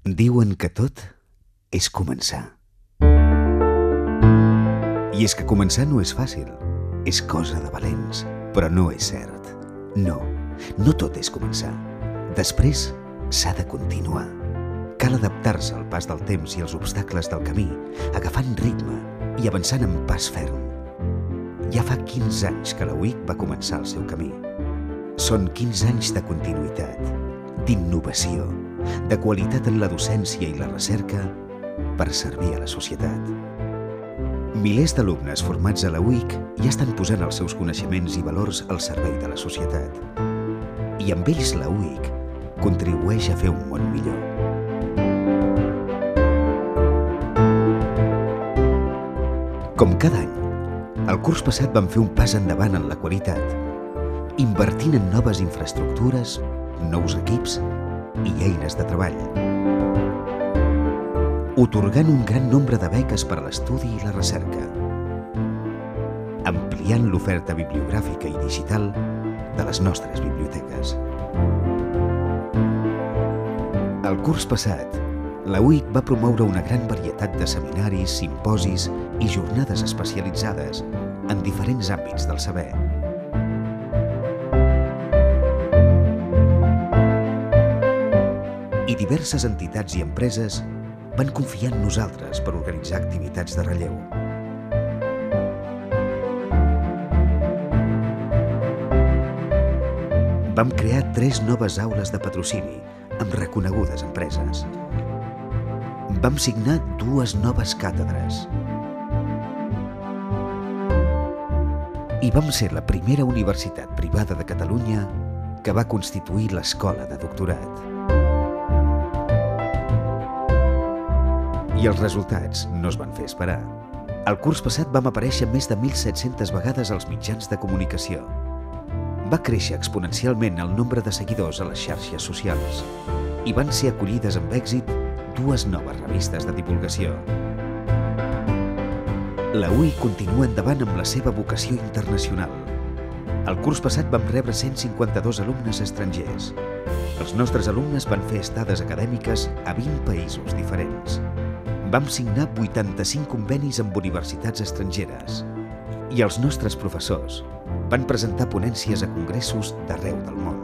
Diuen que tot és començar. I és que començar no és fàcil, és cosa de valents, però no és cert. No, no tot és començar. Després s'ha de continuar. Cal adaptar-se al pas del temps i als obstacles del camí, agafant ritme i avançant en pas ferm. Ja fa 15 anys que la UIC va començar el seu camí. Són 15 anys de continuïtat, d'innovació, de qualitat en la docència i la recerca per servir a la societat. Milers d'alumnes formats a la UIC ja estan posant els seus coneixements i valors al servei de la societat. I amb ells la UIC contribueix a fer un món millor. Com cada any, el curs passat vam fer un pas endavant en la qualitat, invertint en noves infraestructures, nous equips i eines de treball. Otorgant un gran nombre de beques per a l'estudi i la recerca. Ampliant l'oferta bibliogràfica i digital de les nostres biblioteques. El curs passat, la UIC va promoure una gran varietat de seminaris, simposis i jornades especialitzades en diferents àmbits del saber. I diverses entitats i empreses van confiar en nosaltres per organitzar activitats de relleu. Vam crear tres noves aules de patrocini amb reconegudes empreses. Vam signar dues noves càtedres. I vam ser la primera universitat privada de Catalunya que va constituir l'escola de doctorat. I els resultats no es van fer esperar. El curs passat vam aparèixer més de 1.700 vegades als mitjans de comunicació. Va créixer exponencialment el nombre de seguidors a les xarxes socials i van ser acollides amb èxit dues noves revistes de divulgació. La UI continua endavant amb la seva vocació internacional. El curs passat vam rebre 152 alumnes estrangers. Els nostres alumnes van fer estades acadèmiques a 20 països diferents. Vam signar 85 convenis amb universitats estrangeres. I els nostres professors van presentar ponències a congressos d'arreu del món.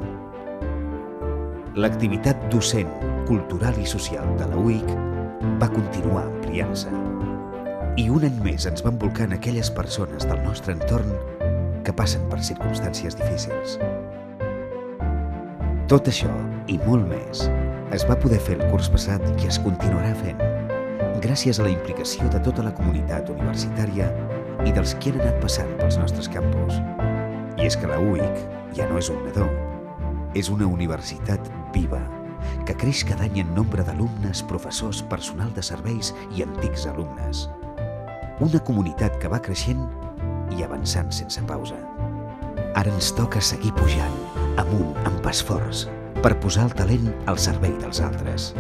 L'activitat docent, cultural i social de la UIC va continuar ampliant-se. I un any més ens van volcar en aquelles persones del nostre entorn que passen per circumstàncies difícils. Tot això i molt més es va poder fer el curs passat i es continuarà fent gràcies a la implicació de tota la comunitat universitària i dels qui han anat passant pels nostres campus. I és que la UIC ja no és un nadó, és una universitat viva, que creix cada any en nombre d'alumnes, professors, personal de serveis i antics alumnes. Una comunitat que va creixent i avançant sense pausa. Ara ens toca seguir pujant, amunt, amb pas forts, per posar el talent al servei dels altres.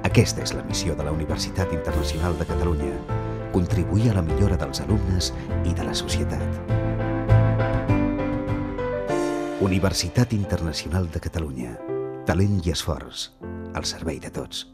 Aquesta és la missió de la Universitat Internacional de Catalunya, contribuir a la millora dels alumnes i de la societat. Universitat Internacional de Catalunya. Talent i esforç al servei de tots.